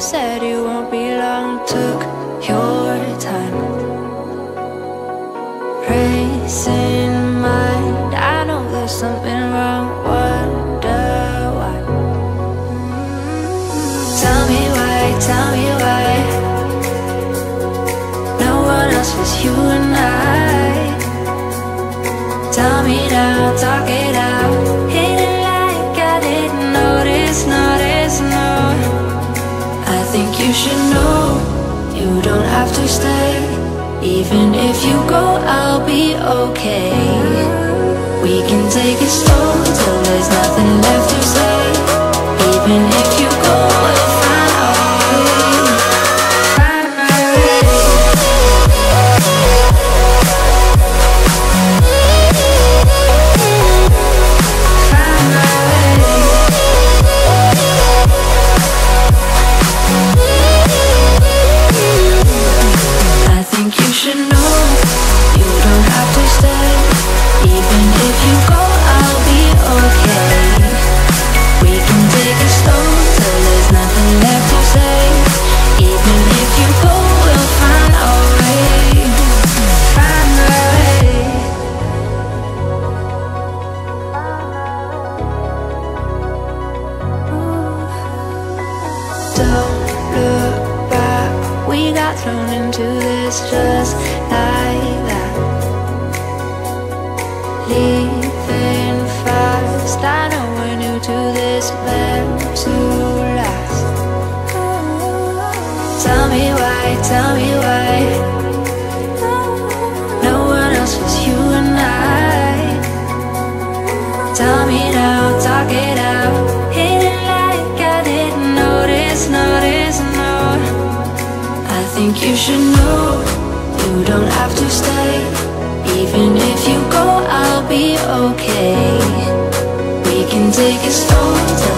said it won't be long. Took your time. Racing mind. I know there's something wrong. Wonder why. Tell me why. Tell me why. Have to stay. Even if you go, I'll be okay. We can take it slow till there's nothing left got thrown into this just like that. Leaving fast. I know we're new to this, meant to last. Tell me why, tell me why. Think you should know you don't have to stay. Even if you go, I'll be okay. We can take it slow